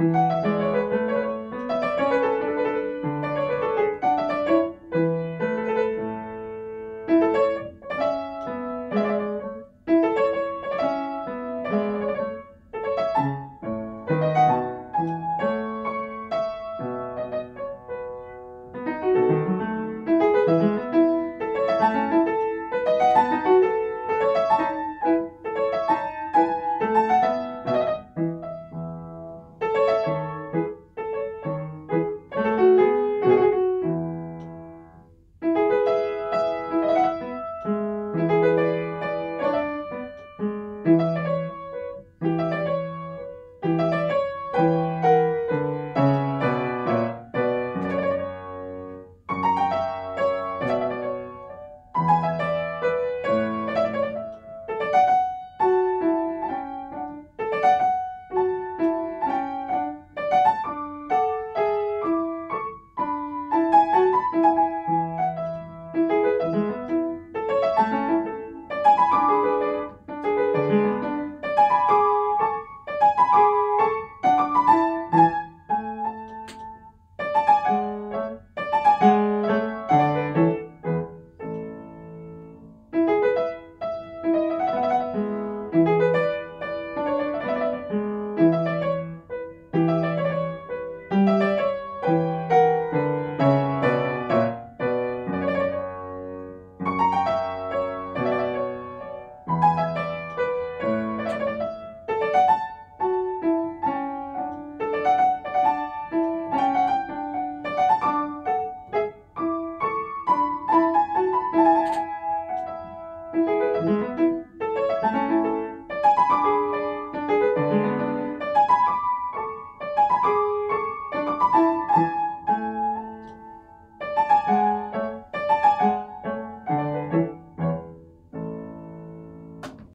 Música